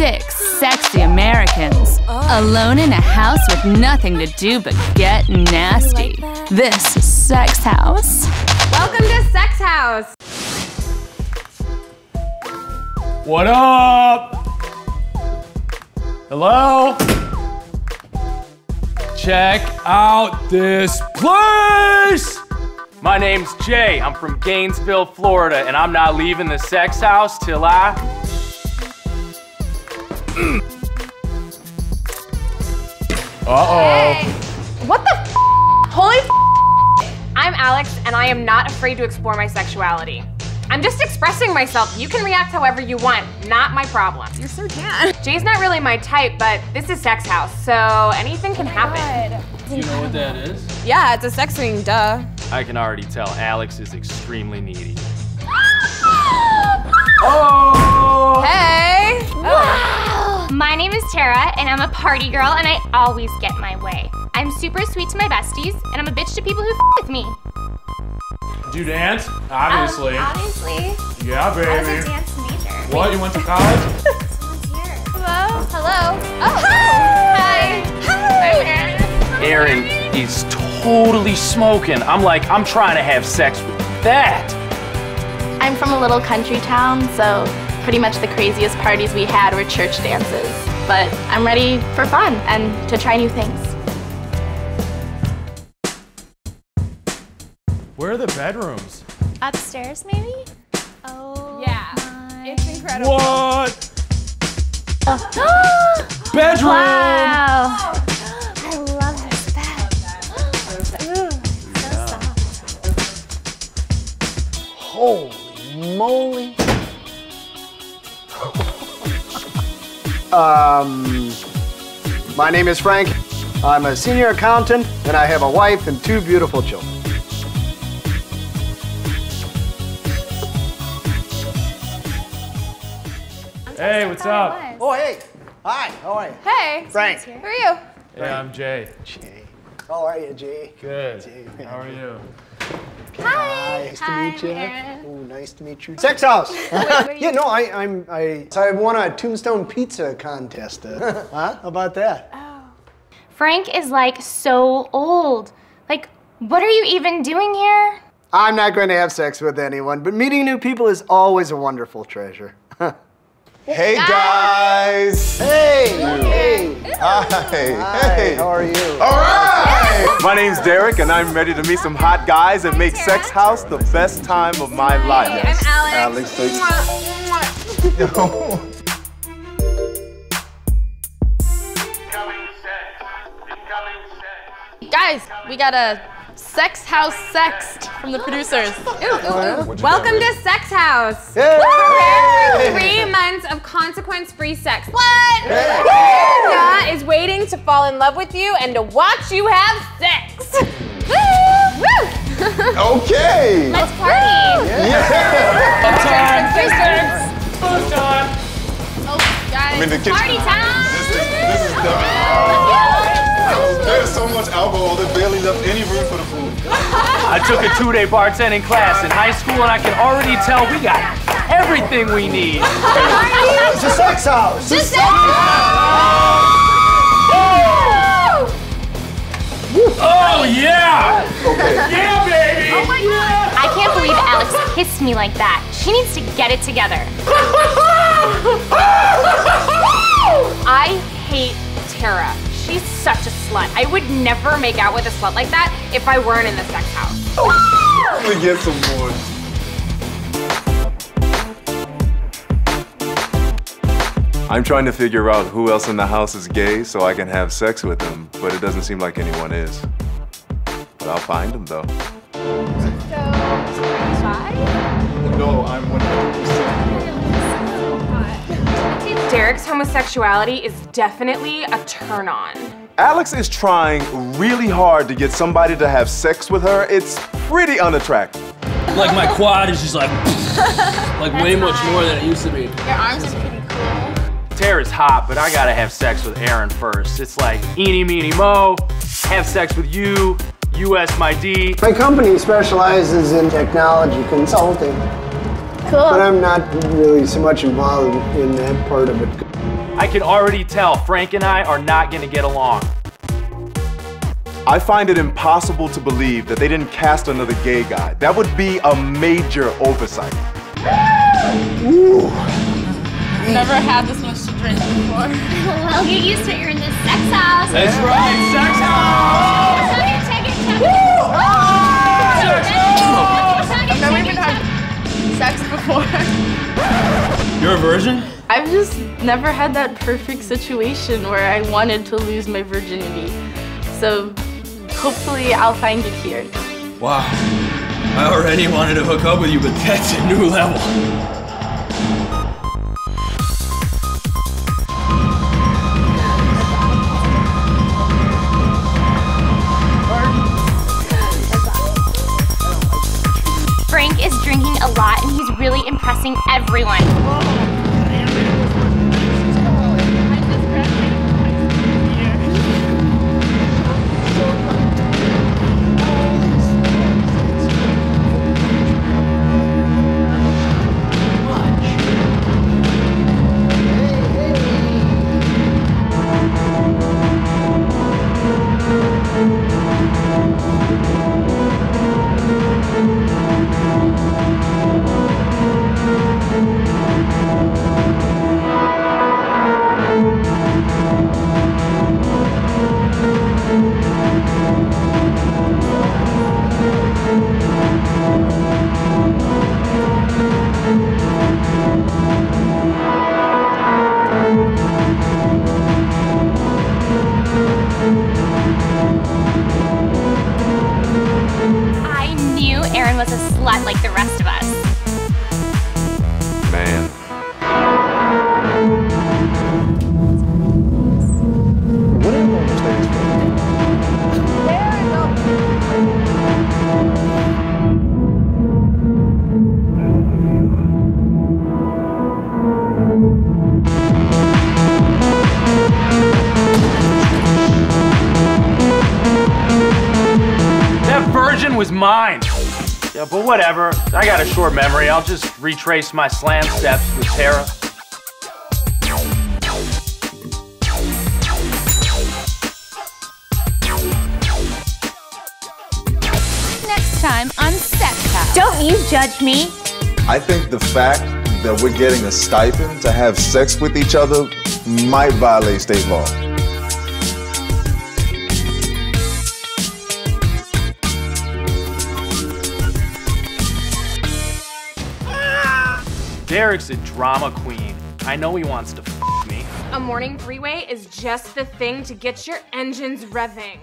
six sexy Americans alone in a house with nothing to do but get nasty. This is Sex House. Welcome to Sex House. What up? Hello? Check out this place! My name's Jay. I'm from Gainesville, Florida, and I'm not leaving the sex house till I. Uh oh. What the f- Holy f- I'm Alex, and I am not afraid to explore my sexuality. I'm just expressing myself. You can react however you want, not my problem. You're so tan. Jay's not really my type, but this is Sex House, so anything can happen. Do you know what that is? Yeah, it's a sex swing, duh. I can already tell Alex is extremely needy. Is Tara, and I'm a party girl, and I always get my way. I'm super sweet to my besties, and I'm a bitch to people who f with me. Do you dance? Obviously. Um, obviously. yeah, I was a baby. dance major. What? You went to college? Someone's here. Hello? Hello? Oh, hi! Hi! Aaron is totally smoking. I'm like, I'm trying to have sex with that. I'm from a little country town, so pretty much the craziest parties we had were church dances. But I'm ready for fun and to try new things. Where are the bedrooms? Upstairs, maybe? Oh. Yeah. my- It's incredible. What? Bedroom! Wow. I love this bed. Ooh, so soft. Holy moly. Um, my name is Frank. I'm a senior accountant, and I have a wife and two beautiful children. Hey, what's up? Oh, hey. Hi, how are you? Hey, Frank. who are you? Yeah, I'm Jay. Jay. How are you, Jay? Good. Jay. How are you? Hi. Nice Hi, to meet you. Aaron. Oh, nice to meet you. Sex house. yeah, no, I, I'm, I, so I won a Tombstone Pizza contest. Uh, huh? How about that? Oh. Frank is like so old. Like, what are you even doing here? I'm not going to have sex with anyone, but meeting new people is always a wonderful treasure. Hey guys! hey, hey. Hi! Hi, Hey! how are you? All right! My name's Derek, and I'm ready to meet some hot guys and make Sex House the best time of my life. I'm Alex. Alex, thanks. Yo. Guys, we got a sex house Sexed from the oh, producers. Welcome to Sex House. Hey. Prepare for three months of consequence-free sex. What? Sarah is waiting to fall in love with you and to watch you have sex. Woo! Woo! Okay! Let's party. Oh, I'm in the kitchen. Party time. This is, this is done. There's so much alcohol, that barely left any room for the food. I took a two-day bartending class in high school, and I can already tell we got everything we need. It's a sex house. it's a Oh yeah! Okay. Yeah, baby! Oh my god! I can't believe Alex kissed me like that. She needs to get it together. I hate Tara. She's such a slut. I would never make out with a slut like that if I weren't in the sex house. Let me get some more. I'm trying to figure out who else in the house is gay so I can have sex with them, but it doesn't seem like anyone is. But I'll find them though. No, I'm 100%. Derek's homosexuality is definitely a turn on. Alex is trying really hard to get somebody to have sex with her. It's pretty unattractive. Like my quad is just like, like way much more than it used to be. Your arms is pretty cool. Tara's hot, but I gotta have sex with Aaron first. It's like eeny, meeny, mo, have sex with you, US my D. My company specializes in technology consulting, Cool. but I'm not really so much involved in that part of it. I can already tell Frank and I are not gonna get along. I find it impossible to believe that they didn't cast another gay guy. That would be a major oversight. Ooh. Never had this much to drink before. well, get used to it. You're in this sex house. That's right, sex house! Chug it, chug it, chug it. I've never even had sex before. You're a virgin? I've just never had that perfect situation where I wanted to lose my virginity. So hopefully I'll find it here. Wow. I already wanted to hook up with you, but that's a new level. Frank is drinking a lot and he's really impressing everyone. Was a slut like the rest of us. Man. What are roller skates for? That virgin was mine. Yeah, but whatever. I got a short memory. I'll just retrace my slam steps with Tara. Next time on Sex House. Don't you judge me. I think the fact that we're getting a stipend to have sex with each other might violate state law. Derek's a drama queen. I know he wants to f me. A morning three-way is just the thing to get your engines revving.